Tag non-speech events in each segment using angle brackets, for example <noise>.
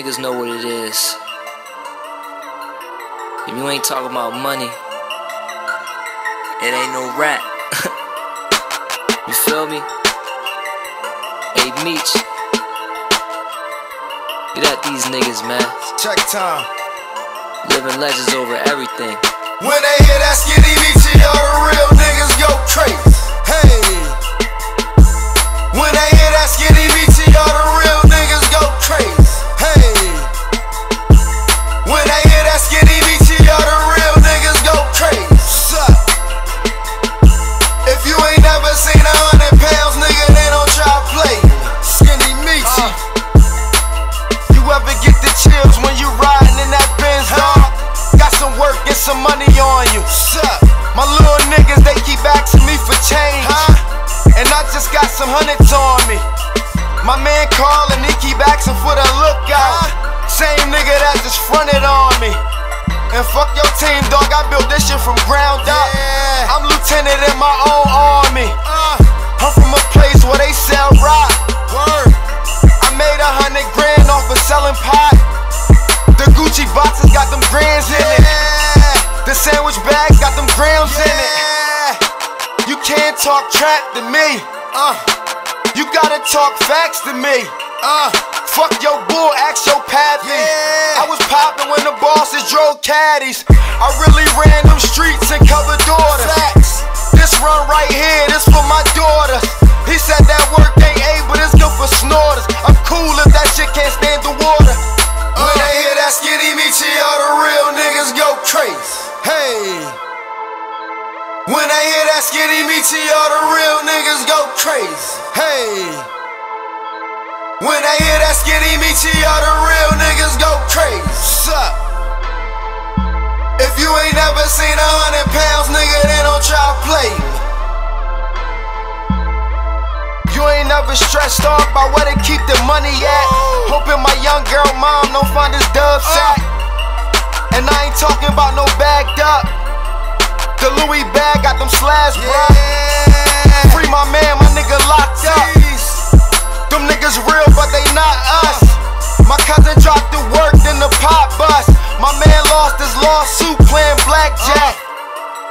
niggas know what it is. If you ain't talking about money, it ain't no rap. <laughs> you feel me? Hey, Meech. Get at these niggas, man. Check time. Living legends over everything. When they hear that skinny Meech, all the real niggas go crazy. I'm in my own army. I'm from a place where they sell rock. Word. I made a hundred grand off of selling pot. The Gucci boxes got them grands in it. The sandwich bags got them grams in it. You can't talk trap to me. Uh. You gotta talk facts to me. Uh. Fuck your bull, ask your pappy. I was poppin' when the bosses drove caddies. I really ran them streets and covered daughters. When they hear that skinny Meechie, all the real niggas go crazy. Hey. When they hear that skinny Meechie, all the real niggas go crazy. Suck. If you ain't never seen a hundred pounds, nigga, then don't try to play me. You ain't never stressed out by where they keep the money at. Hoping my young girl mom don't find this dub sack. Uh. And I ain't talking about no bagged up. The Louis bag got them slabs, bro. Free my man, my nigga locked up. Them niggas real, but they not us. My cousin dropped the work, then the pop bus. My man lost his lawsuit playing blackjack.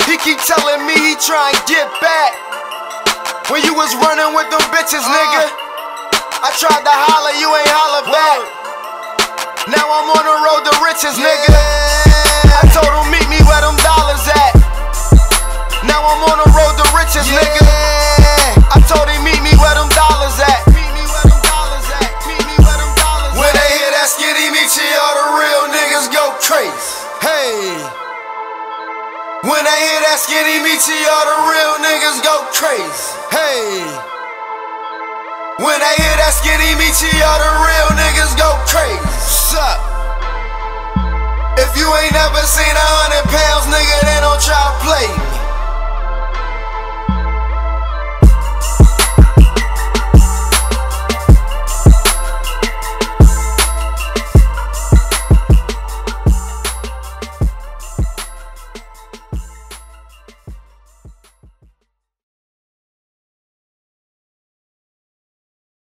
He keep telling me he try and get back. When you was running with them bitches, uh. nigga. I tried to holler, you ain't holler back. Now I'm on the road to riches, nigga. I told him meet me where them dollars When they hear that skinny all the real niggas go crazy. Hey. When they hear that skinny